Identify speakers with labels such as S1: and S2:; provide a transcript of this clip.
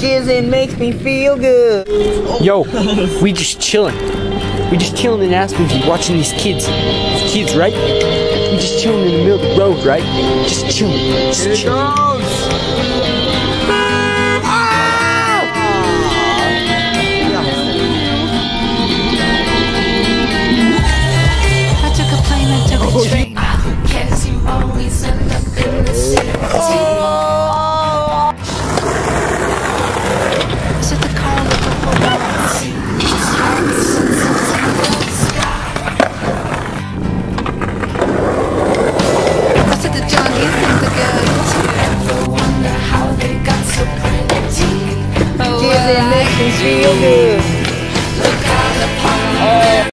S1: Jizzing makes me feel good.
S2: Yo, we just chilling. We just chilling in Aspen View watching these kids. These kids, right? We just chilling in the middle of the road, right? Just chilling. Just chilling.
S3: They got so pretty?
S4: Oh,
S1: Jizzing
S4: I
S1: makes me feel good.